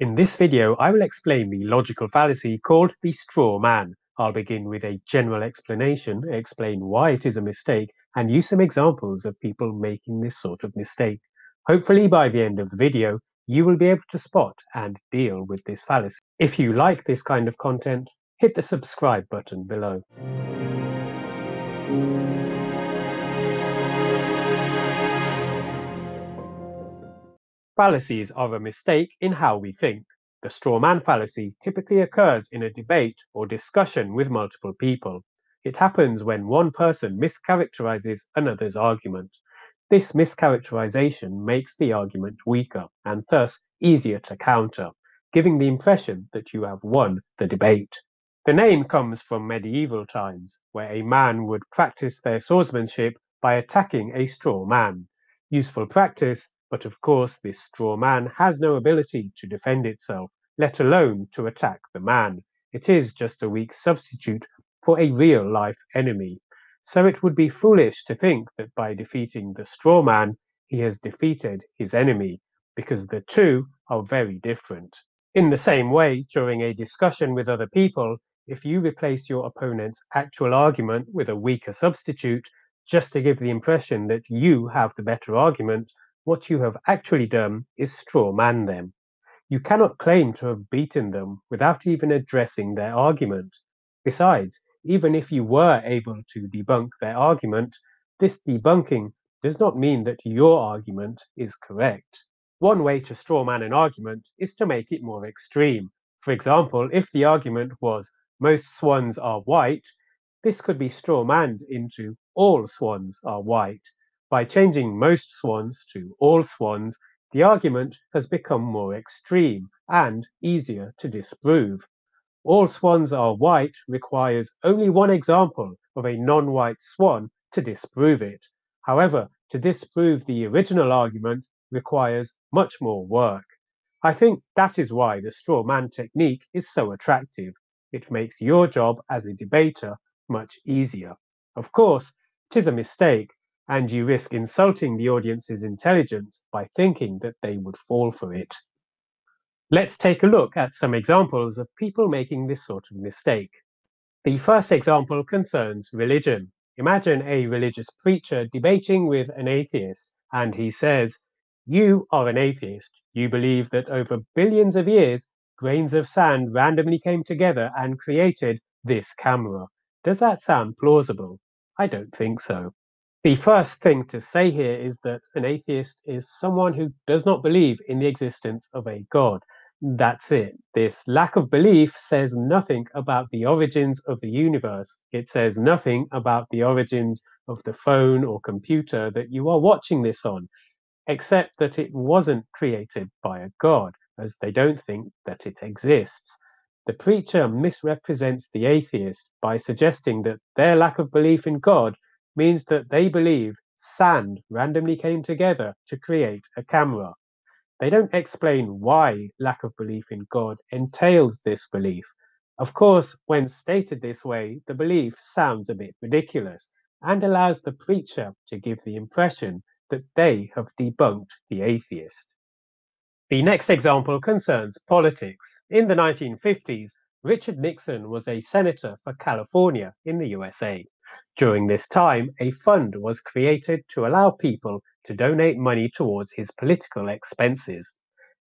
In this video, I will explain the logical fallacy called the straw man. I'll begin with a general explanation, explain why it is a mistake, and use some examples of people making this sort of mistake. Hopefully by the end of the video, you will be able to spot and deal with this fallacy. If you like this kind of content, hit the subscribe button below. Fallacies are a mistake in how we think. The straw man fallacy typically occurs in a debate or discussion with multiple people. It happens when one person mischaracterizes another's argument. This mischaracterization makes the argument weaker and thus easier to counter, giving the impression that you have won the debate. The name comes from medieval times, where a man would practice their swordsmanship by attacking a straw man. Useful practice but of course, this straw man has no ability to defend itself, let alone to attack the man. It is just a weak substitute for a real life enemy. So it would be foolish to think that by defeating the straw man, he has defeated his enemy, because the two are very different. In the same way, during a discussion with other people, if you replace your opponent's actual argument with a weaker substitute, just to give the impression that you have the better argument, what you have actually done is straw man them. You cannot claim to have beaten them without even addressing their argument. Besides, even if you were able to debunk their argument, this debunking does not mean that your argument is correct. One way to straw man an argument is to make it more extreme. For example, if the argument was most swans are white, this could be straw manned into all swans are white, by changing most swans to all swans, the argument has become more extreme and easier to disprove. All swans are white requires only one example of a non-white swan to disprove it. However, to disprove the original argument requires much more work. I think that is why the straw man technique is so attractive. It makes your job as a debater much easier. Of course, it is a mistake and you risk insulting the audience's intelligence by thinking that they would fall for it. Let's take a look at some examples of people making this sort of mistake. The first example concerns religion. Imagine a religious preacher debating with an atheist, and he says, You are an atheist. You believe that over billions of years, grains of sand randomly came together and created this camera. Does that sound plausible? I don't think so. The first thing to say here is that an atheist is someone who does not believe in the existence of a God. That's it. This lack of belief says nothing about the origins of the universe. It says nothing about the origins of the phone or computer that you are watching this on, except that it wasn't created by a God, as they don't think that it exists. The preacher misrepresents the atheist by suggesting that their lack of belief in God means that they believe sand randomly came together to create a camera. They don't explain why lack of belief in God entails this belief. Of course, when stated this way, the belief sounds a bit ridiculous and allows the preacher to give the impression that they have debunked the atheist. The next example concerns politics. In the 1950s, Richard Nixon was a senator for California in the USA. During this time, a fund was created to allow people to donate money towards his political expenses.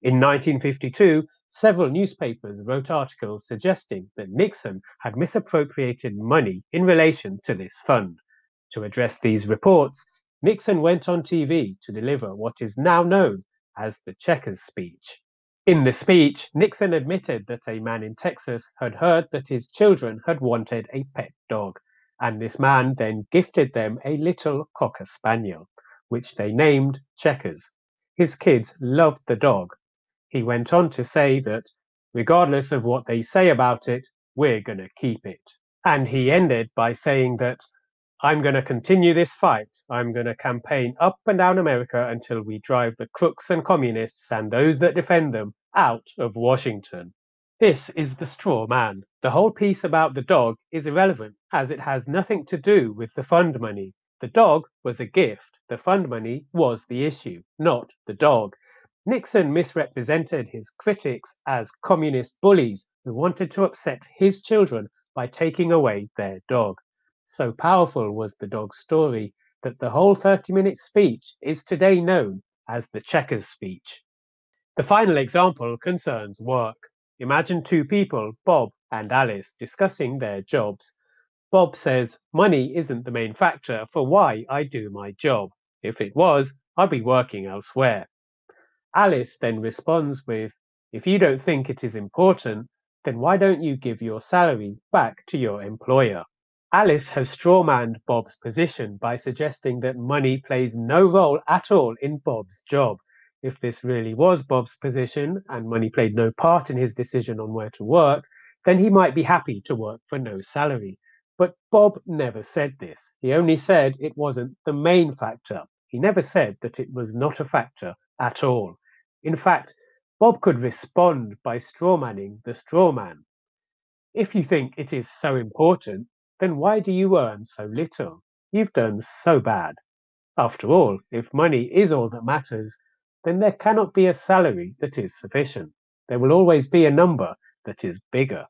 In 1952, several newspapers wrote articles suggesting that Nixon had misappropriated money in relation to this fund. To address these reports, Nixon went on TV to deliver what is now known as the Checkers speech. In the speech, Nixon admitted that a man in Texas had heard that his children had wanted a pet dog and this man then gifted them a little cocker spaniel, which they named Checkers. His kids loved the dog. He went on to say that, regardless of what they say about it, we're going to keep it. And he ended by saying that, I'm going to continue this fight. I'm going to campaign up and down America until we drive the crooks and communists and those that defend them out of Washington. This is the straw man. The whole piece about the dog is irrelevant as it has nothing to do with the fund money. The dog was a gift. The fund money was the issue, not the dog. Nixon misrepresented his critics as communist bullies who wanted to upset his children by taking away their dog. So powerful was the dog's story that the whole 30 minute speech is today known as the Checkers speech. The final example concerns work. Imagine two people, Bob and Alice, discussing their jobs. Bob says, Money isn't the main factor for why I do my job. If it was, I'd be working elsewhere. Alice then responds with, If you don't think it is important, then why don't you give your salary back to your employer? Alice has strawmanned Bob's position by suggesting that money plays no role at all in Bob's job. If this really was Bob's position and money played no part in his decision on where to work, then he might be happy to work for no salary. But Bob never said this. He only said it wasn't the main factor. He never said that it was not a factor at all. In fact, Bob could respond by strawmanning the strawman. If you think it is so important, then why do you earn so little? You've done so bad. After all, if money is all that matters, then there cannot be a salary that is sufficient. There will always be a number that is bigger.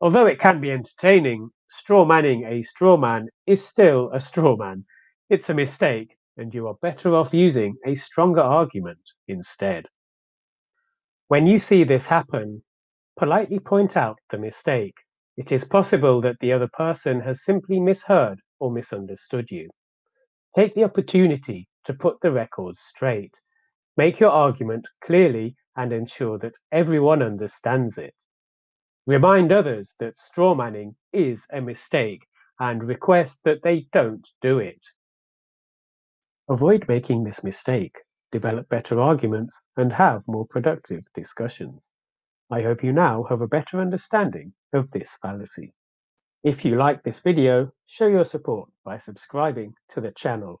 Although it can be entertaining, straw manning a straw man is still a straw man. It's a mistake, and you are better off using a stronger argument instead. When you see this happen, politely point out the mistake. It is possible that the other person has simply misheard or misunderstood you. Take the opportunity to put the records straight. Make your argument clearly and ensure that everyone understands it. Remind others that strawmanning is a mistake and request that they don't do it. Avoid making this mistake, develop better arguments, and have more productive discussions. I hope you now have a better understanding of this fallacy. If you like this video, show your support by subscribing to the channel.